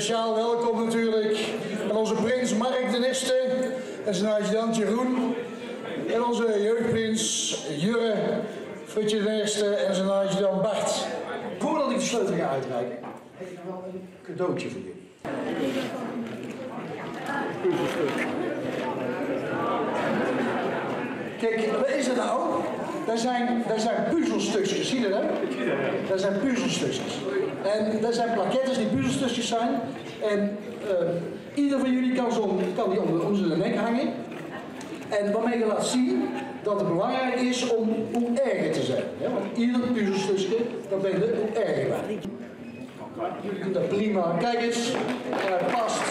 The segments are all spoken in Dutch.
speciaal welkom natuurlijk aan onze prins Mark de Neste en zijn adjudant Jeroen. En onze jeugdprins Jurre Frutje de Neste en zijn adjudant Bart. Voordat ik de sleutel ga uitreiken, heb ik wel een cadeautje voor jullie. Kijk, wat is het nou? Dat zijn, dat zijn puzzelstukjes, zie je dat? Dat zijn puzzelstukjes. En dat zijn plakettes die puzzelstukjes zijn. En uh, ieder van jullie kan, zo, kan die onder, onder zijn nek hangen. En waarmee je laat zien dat het belangrijk is om hoe erger te zijn. Want ieder puzzelstukje, dat ben je hoe erger bent. Jullie kunnen dat prima. Kijk eens, uh, past.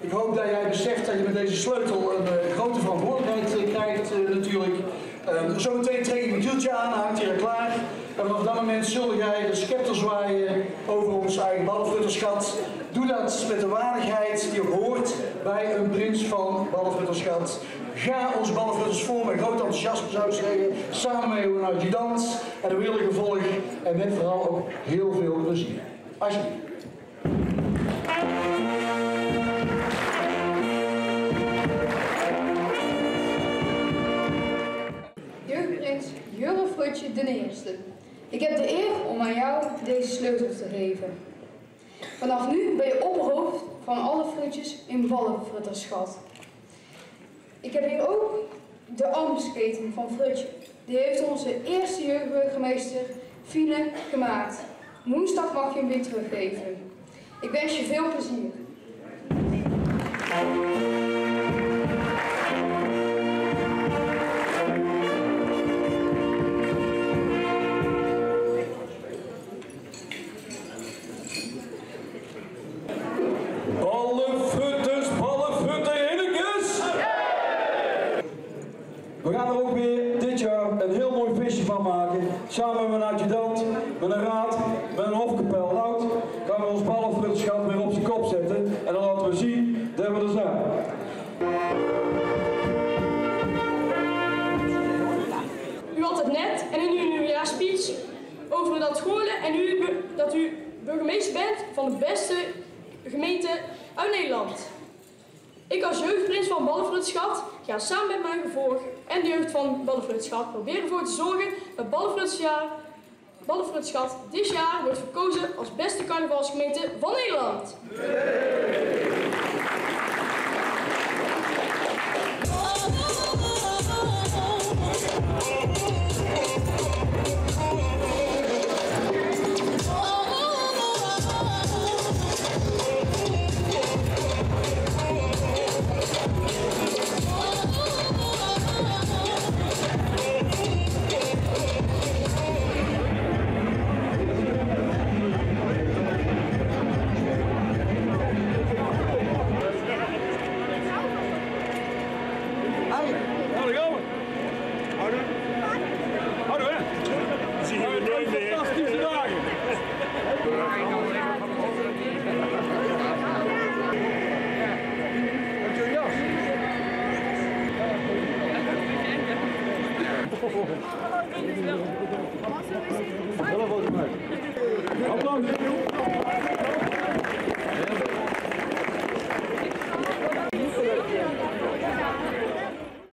Ik hoop dat jij beseft dat je met deze sleutel uh, natuurlijk. Uh, zometeen trek ik mijn aan, hier klaar. En vanaf dat moment zul jij de scepter zwaaien over ons eigen ballenflutterschat. Doe dat met de waardigheid die hoort bij een prins van ballenflutterschat. Ga onze ballenflutters voor met groot enthousiasme zou ik zeggen. Samen met uw adjudant en de willige volg. En met vooral ook heel veel plezier. Alsjeblieft. De Eerste. Ik heb de eer om aan jou deze sleutel te geven. Vanaf nu ben je opperhoofd van alle frutjes in ballenfrutterschat. Ik heb hier ook de ambtsketen van Frutje. Die heeft onze eerste jeugdburgemeester Fine gemaakt. Woensdag mag je hem weer teruggeven. Ik wens je veel plezier. We gaan er ook weer dit jaar een heel mooi feestje van maken. Samen met een adjudant, met een raad, met een hofkapel. Nou, gaan we ons ballenfutterschap weer op zijn kop zetten. En dan laten we zien dat we er zijn. U had het net en in uw nieuwjaarspeech over dat scholen en u, dat u burgemeester bent van de beste gemeente uit Nederland. Ik als jeugdprins van Ballenflutschat ga samen met mijn gevolg en de jeugd van Ballenflutschat proberen ervoor te zorgen dat Ballenflutschat dit jaar wordt verkozen als beste carnavalsgemeente van Nederland. Wel